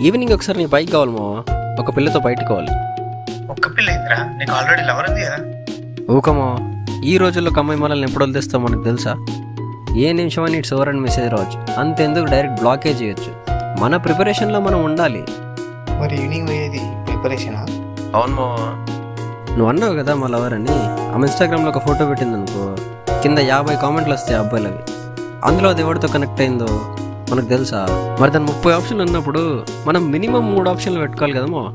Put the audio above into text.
Evening ఒకసారి నీ bike కావాలి మా ఒక పిల్లతో బయటకు కావాలి ఒక్క పిల్ల ఏందిరా నీకు ఆల్రెడీ లవర్ ఉంది కదా? ఊకమో ఈ రోజుల్లో కమ్మాయి మనల్ని ఎప్పుడు వదిలేస్తాం మనకు తెలుసా? ఏ నిమిషం అని ఇట్స్ ఓవర్ అండ్ మెసేజ్ రావచ్చు. అంతెందుకు డైరెక్ట్ బ్లాకే చేయొచ్చు. మన ప్రిపరేషన్లో మనం ఉండాలి. మరి ఈవినింగ్ పోయేది ప్రిపరేషనా అవును మా నువ్వు అన్నావు కదా మా లవర్ అని. ఆమె ఇన్స్టాగ్రామ్లో ఒక ఫోటో పెట్టింది అనుకో కింద యాభై కామెంట్లు వస్తాయి అబ్బాయిలవి. అందులో అది ఎవరితో కనెక్ట్ అయిందో? మనకు తెలుసా? మరి దాని ముప్పై ఆప్షన్లు ఉన్నప్పుడు మనం మినిమం మూడు ఆప్షన్లు పెట్టుకోవాలి కదమ్మో.